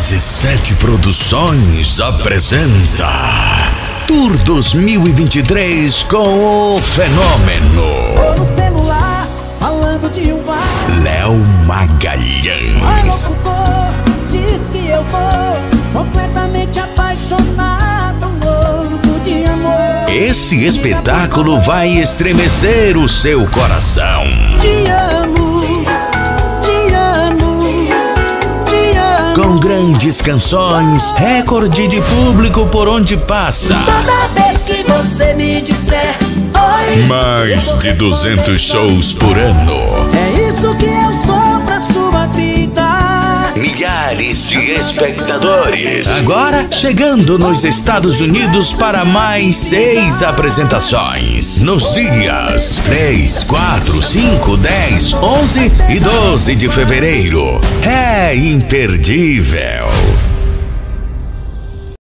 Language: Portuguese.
Dose 7 Produções apresenta Tour 2023 com o Fenômeno. Tô no celular, falando de um bar. Léo Magalhães. Olha diz que eu tô completamente apaixonado, louco de amor. Esse espetáculo vai estremecer o seu coração. Te amo, Com grandes canções, recorde de público por onde passa. Toda vez que você me disser oi, Mais de 200 responder shows por ano. Milhares de espectadores. Agora chegando nos Estados Unidos para mais seis apresentações. Nos dias 3, 4, 5, 10, 11 e 12 de fevereiro. É imperdível.